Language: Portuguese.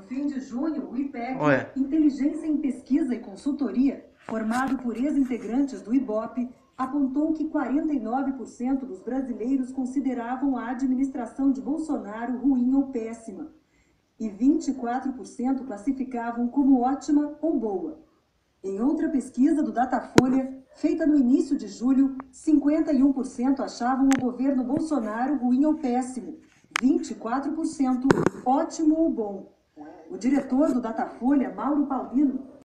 No fim de junho, o IPEC. Inteligência em Pesquisa e Consultoria, formado por ex-integrantes do IBOP, apontou que 49% dos brasileiros consideravam a administração de Bolsonaro ruim ou péssima, e 24% classificavam como ótima ou boa. Em outra pesquisa do Datafolha, feita no início de julho, 51% achavam o governo Bolsonaro ruim ou péssimo, 24% ótimo ou bom. O diretor do Datafolha, Mauro Paulino,